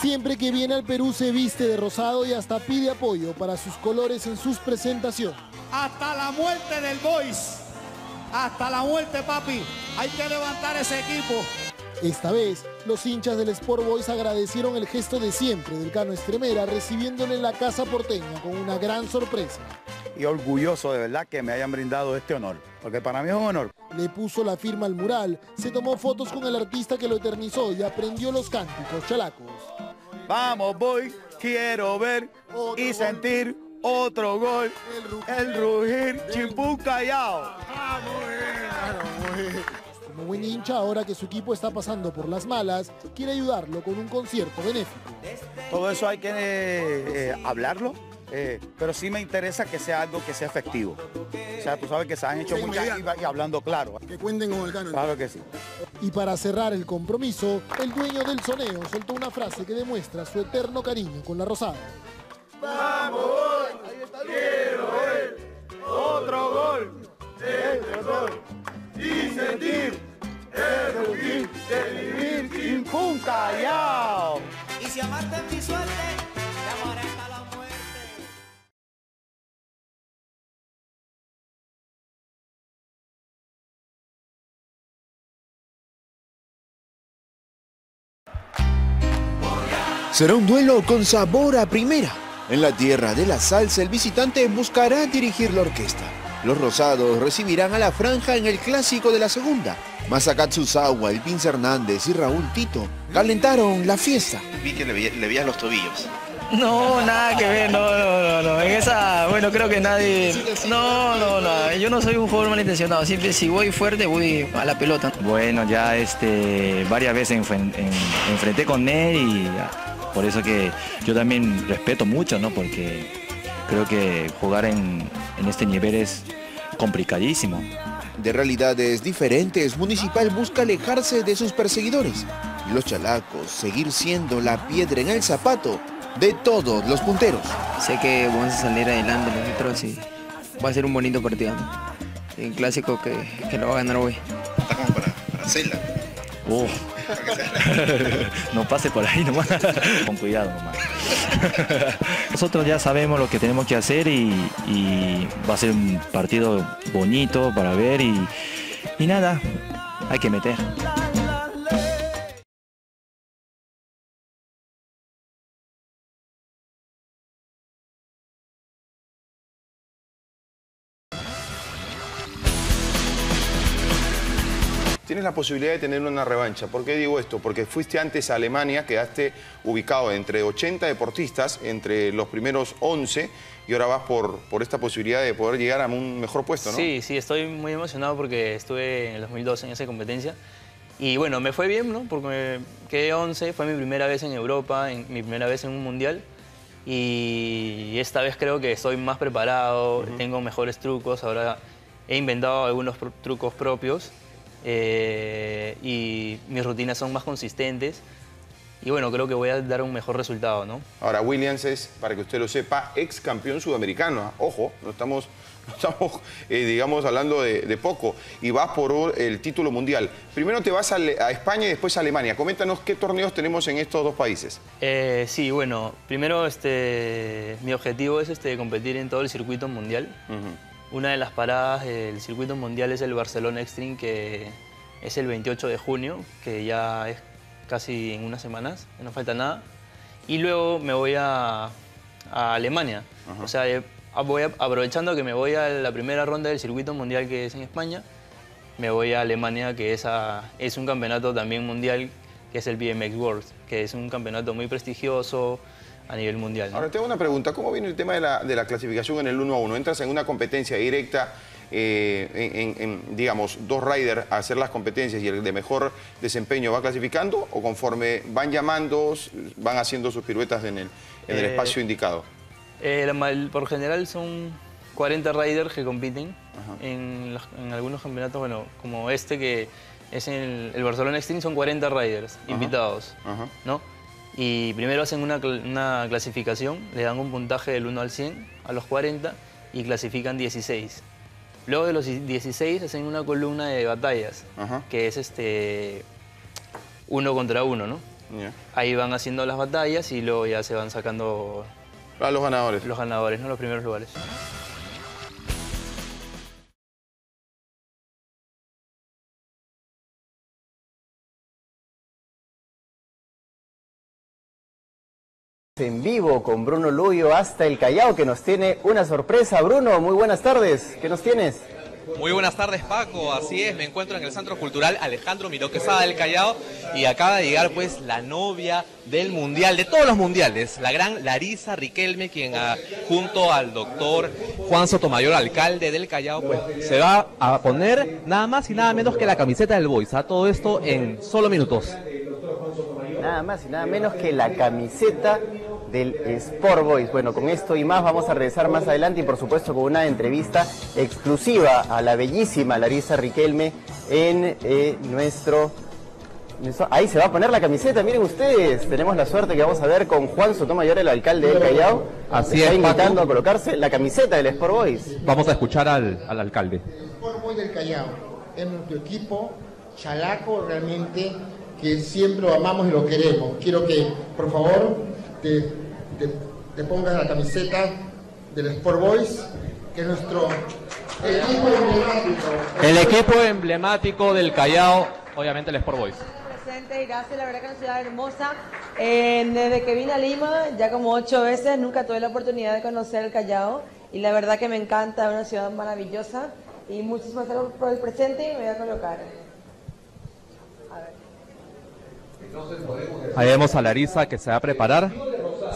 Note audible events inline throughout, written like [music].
Siempre que viene al Perú se viste de rosado y hasta pide apoyo para sus colores en sus presentaciones. Hasta la muerte del Boys. Hasta la muerte, papi. Hay que levantar ese equipo. Esta vez, los hinchas del Sport Boys agradecieron el gesto de siempre del Cano Estremera, recibiéndole en la casa porteña con una gran sorpresa. Y orgulloso de verdad que me hayan brindado este honor, porque para mí es un honor. Le puso la firma al mural, se tomó fotos con el artista que lo eternizó y aprendió los cánticos chalacos. Vamos, voy, quiero ver y sentir otro gol. El rugir, chimpú callao. Como buen hincha, ahora que su equipo está pasando por las malas, quiere ayudarlo con un concierto benéfico. Todo eso hay que eh, hablarlo, eh, pero sí me interesa que sea algo que sea efectivo. O sea, tú sabes que se han hecho muchas y, y hablando claro. Que cuenten con el Cano. Claro que sí. Y para cerrar el compromiso, el dueño del soneo soltó una frase que demuestra su eterno cariño con la Rosada. ¡Vamos! ¡Quiero ver otro gol! ¡Otro gol! Y sentir el rugir de vivir sin punta callao. Y si amaste mi suerte, Será un duelo con sabor a primera. En la tierra de la salsa, el visitante buscará dirigir la orquesta. Los rosados recibirán a la franja en el clásico de la segunda. Masakatsu Sawa, El Pince Hernández y Raúl Tito calentaron la fiesta. Vi que le, veía- le veías los tobillos. No, nada que ver, no, no, no, no. En esa, bueno, creo que nadie. No, no, no. Yo no soy un jugador malintencionado. Siempre si voy fuerte, voy a la pelota. Bueno, ya este, varias veces enfren- en- enfrenté con él y ya, por eso que yo también respeto mucho, ¿no? Porque creo que jugar en, en este nivel es complicadísimo. De realidades diferentes, Municipal busca alejarse de sus perseguidores y los chalacos seguir siendo la piedra en el zapato de todos los punteros. Sé que vamos a salir adelante nosotros y va a ser un bonito partido. ¿no? El clásico que, que lo va a ganar hoy. Está como para, para hacerla. Oh. [laughs] no pase por ahí nomás. Con cuidado nomás. Nosotros ya sabemos lo que tenemos que hacer y, va a ser un partido bonito para ver y, y nada, hay que meter. Tienes la posibilidad de tener una revancha. ¿Por qué digo esto? Porque fuiste antes a Alemania, quedaste ubicado entre 80 deportistas, entre los primeros 11, y ahora vas por, por esta posibilidad de poder llegar a un mejor puesto, ¿no? Sí, sí, estoy muy emocionado porque estuve en el 2012 en esa competencia. Y bueno, me fue bien, ¿no? Porque quedé 11, fue mi primera vez en Europa, en- mi primera vez en un mundial. Y esta vez creo que estoy más preparado, tengo mejores trucos, ahora he inventado algunos trucos propios eh, y mis rutinas son más consistentes. Y bueno, creo que voy a dar un mejor resultado, ¿no? Ahora, Williams es, para que usted lo sepa, ex campeón sudamericano. ¿ah? Ojo, no estamos, [laughs] no estamos eh, digamos, hablando de, de poco. Y vas por el título mundial. Primero te vas a España y después a Alemania. Coméntanos qué torneos tenemos en estos dos países. Eh, sí, bueno, primero este, mi objetivo es este, competir en todo el circuito mundial. Una de las paradas del circuito mundial es el Barcelona Extreme, que es el 28 de junio, que ya es casi en unas semanas, no falta nada. Y luego me voy a, a Alemania. O sea, eh, voy a- aprovechando que me voy a la primera ronda del circuito mundial que es en España, me voy a Alemania, que es, a- es un campeonato también mundial, que es el BMX World, que es un campeonato muy prestigioso a nivel mundial. ¿no? Ahora tengo una pregunta. ¿Cómo viene el tema de la, de la clasificación en el 1 a 1? ¿Entras en una competencia directa, eh, en, en- en, digamos, dos riders a hacer las competencias y el de mejor desempeño va clasificando? ¿O conforme van llamando, van haciendo sus piruetas en el, en el Eh, espacio indicado? Eh, la por general son 40 riders que compiten en, los- en algunos campeonatos, bueno, como este que es en el, el Barcelona Extreme, son 40 riders invitados, Ajá. ¿no? Y primero hacen una, cl- una clasificación, le dan un puntaje del 1 al 100 a los 40 y clasifican 16. Luego de los 16 hacen una columna de batallas, Ajá. que es este uno contra uno, ¿no? Ahí van haciendo las batallas y luego ya se van sacando A los ganadores. los ganadores, ¿no? Los primeros lugares. En vivo con Bruno Luyo hasta el Callao que nos tiene una sorpresa. Bruno, muy buenas tardes. ¿Qué nos tienes? Muy buenas tardes Paco, así es, me encuentro en el Centro Cultural Alejandro Miró Quesada del Callao y acaba de llegar pues la novia del mundial, de todos los mundiales, la gran Larisa Riquelme, quien ah, junto al doctor Juan Sotomayor, alcalde del Callao, pues se va a poner nada más y nada menos que la camiseta del Boys, a todo esto en solo minutos. Nada más y nada menos que la camiseta del Sport Boys. Bueno, con esto y más vamos a regresar más adelante y por supuesto con una entrevista exclusiva a la bellísima Larisa Riquelme en eh, nuestro... Ahí se va a poner la camiseta, miren ustedes, tenemos la suerte que vamos a ver con Juan Sotomayor, el alcalde del Callao. Así Está es, invitando Paco. a colocarse la camiseta del Sport Boys. Vamos a escuchar al, al alcalde. Sport Boys del Callao. Es nuestro equipo, chalaco realmente, que siempre lo amamos y lo queremos. Quiero que, por favor, te, te- te pongas la camiseta del Sport Boys, que es nuestro equipo emblemático. El equipo emblemático del Callao, obviamente el Sport Boys. presente y gracias, la verdad que es una ciudad hermosa. Eh, desde que vine a Lima, ya como ocho veces, nunca tuve la oportunidad de conocer el Callao y la verdad que me encanta, es una ciudad maravillosa y muchísimas gracias por el presente y me voy a colocar. Ahí vemos a Larisa que se va a preparar,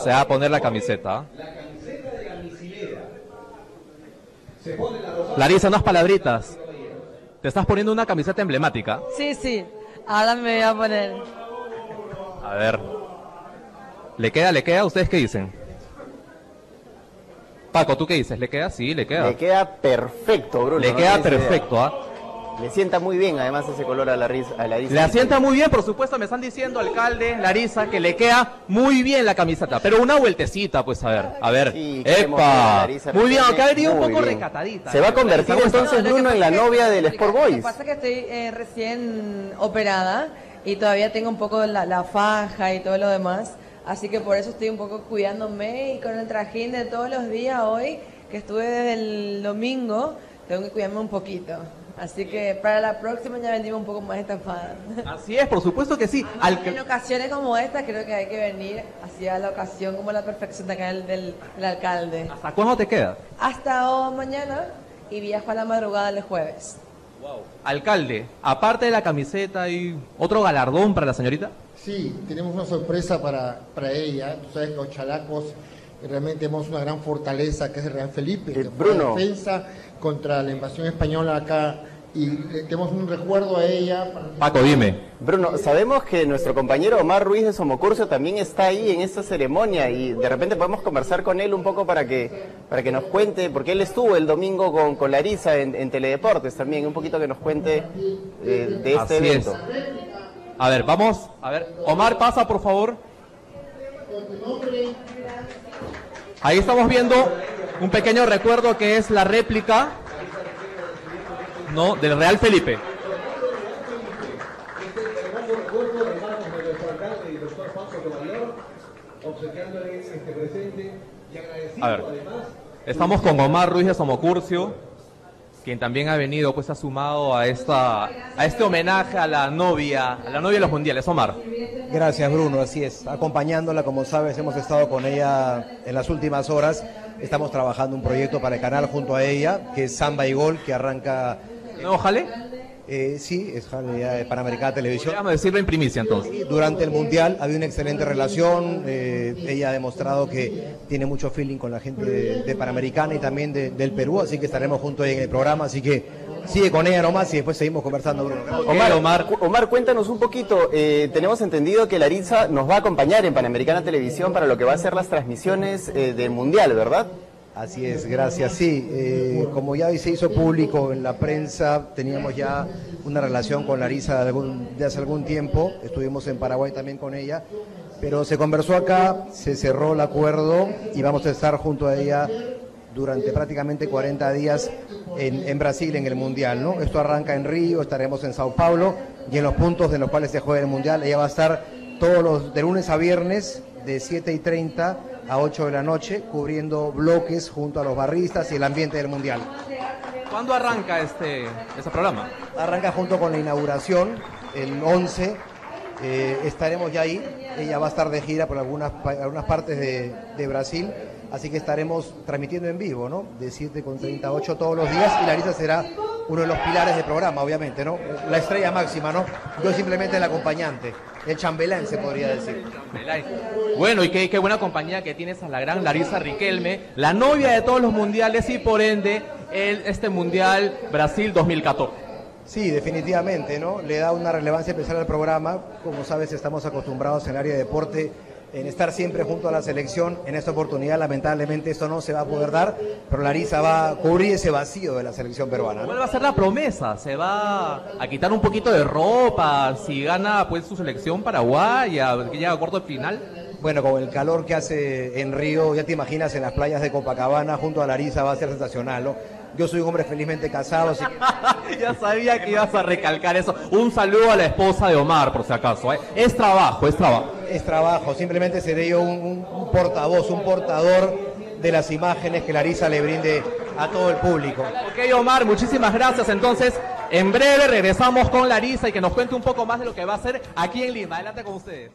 se va a poner la camiseta. Larisa, unas palabritas. Te estás poniendo una camiseta emblemática. Sí, sí, ahora me voy a poner. A ver. ¿Le queda, le queda? ¿Ustedes qué dicen? Paco, ¿tú qué dices? ¿Le queda? Sí, le queda. Le queda perfecto, Bruno. Le no queda perfecto, ¿ah? Le sienta muy bien además ese color a la, risa, a la Le asienta muy bien, por supuesto, me están diciendo, alcalde, Larisa, que le queda muy bien la camiseta, pero una vueltecita, pues a ver, a ver. a ¡Epa! Larisa Muy bien, ha venido un poco bien. recatadita. Se va a convertir Larisa, ¿cómo entonces está? Bruno en la novia del Sport Lo que Boys. pasa es que estoy eh, recién operada y todavía tengo un poco la, la faja y todo lo demás, así que por eso estoy un poco cuidándome y con el trajín de todos los días hoy, que estuve desde el domingo, tengo que cuidarme un poquito. Así que para la próxima ya vendimos un poco más estafada. Así es, por supuesto que sí. Al En ocasiones como esta creo que hay que venir hacia la ocasión como la perfección de acá del, del- del alcalde. ¿Hasta cuándo te queda? Hasta oh, mañana y viajo a la madrugada del jueves. Alcalde, aparte de la camiseta, ¿hay otro galardón para la señorita? Sí, tenemos una sorpresa para, para ella. Tú sabes que los chalacos realmente tenemos una gran fortaleza que es el Real Felipe, que fue Bruno. defensa contra la invasión española acá y tenemos un recuerdo a ella. Paco, dime. Bruno, sabemos que nuestro compañero Omar Ruiz de Somocurcio también está ahí en esta ceremonia y de repente podemos conversar con él un poco para que, para que nos cuente, porque él estuvo el domingo con, con Larisa en, en Teledeportes también, un poquito que nos cuente eh, de este Así evento. es. A ver, vamos, a ver, Omar, pasa por favor. Ahí estamos viendo un pequeño recuerdo que es la réplica no del Real Felipe. A ver, estamos con Omar Ruiz de Somocurcio, quien también ha venido, pues ha sumado a esta a este homenaje a la novia, a la novia de los mundiales, Omar. Gracias Bruno, así es. Acompañándola, como sabes, hemos estado con ella en las últimas horas. Estamos trabajando un proyecto para el canal junto a ella, que es Samba y Gol, que arranca... ¿No, Jale? Eh, sí, es Jale ya de Panamericana Televisión. Podríamos decirlo en primicia entonces. Durante el Mundial había una excelente relación. eh, ella ha demostrado que tiene mucho feeling con la gente de, de Panamericana y también de- del Perú, así que estaremos juntos ahí en el programa. Así que sigue con ella nomás y después seguimos conversando, Bruno. Omar, cu- Omar, cuéntanos un poquito. eh, tenemos entendido que Larisa nos va a acompañar en Panamericana Televisión para lo que va a ser las transmisiones eh, del Mundial, ¿verdad? Así es, gracias. Sí, eh, como ya se hizo público en la prensa, teníamos ya una relación con Larisa de, algún- hace algún tiempo. Estuvimos en Paraguay también con ella, pero se conversó acá, se cerró el acuerdo y vamos a estar junto a ella durante prácticamente 40 días en, en Brasil en el Mundial. ¿no? Esto arranca en Río, estaremos en Sao Paulo y en los puntos en los cuales se juega el Mundial, ella va a estar todos los de lunes a viernes de 7 y 30 a 8 de la noche, cubriendo bloques junto a los barristas y el ambiente del Mundial. ¿Cuándo arranca este, este programa? Arranca junto con la inauguración, el 11. eh, estaremos ya ahí. Ella va a estar de gira por algunas, algunas partes de, de Brasil. Así que estaremos transmitiendo en vivo, ¿no? De 7 con 38 todos los días. Y Larisa será uno de los pilares del programa, obviamente, ¿no? La estrella máxima, ¿no? Yo simplemente el acompañante. El chambelán, se podría decir. Bueno, y qué, qué buena compañía que tienes a la gran Larisa Riquelme, la novia de todos los mundiales y por ende el, este Mundial Brasil 2014. Sí, definitivamente, ¿no? Le da una relevancia especial al programa. Como sabes, estamos acostumbrados en el área de deporte en estar siempre junto a la selección. En esta oportunidad, lamentablemente, esto no se va a poder dar, pero Larisa va a cubrir ese vacío de la selección peruana. ¿Cuál va a ser la promesa? ¿Se va a quitar un poquito de ropa si gana pues su selección paraguaya, que llega a cuarto de final? Bueno, con el calor que hace en Río, ya te imaginas en las playas de Copacabana junto a Larisa va a ser sensacional, ¿no? Yo soy un hombre felizmente casado, así que [laughs] ya sabía que ibas a recalcar eso. Un saludo a la esposa de Omar, por si acaso. ¿eh? Es trabajo, es trabajo. es trabajo, simplemente seré yo un, un- un portavoz, un portador de las imágenes que Larisa le brinde a todo el público. Ok, Omar, muchísimas gracias. Entonces, en breve regresamos con Larisa y que nos cuente un poco más de lo que va a hacer aquí en Lima. Adelante con ustedes.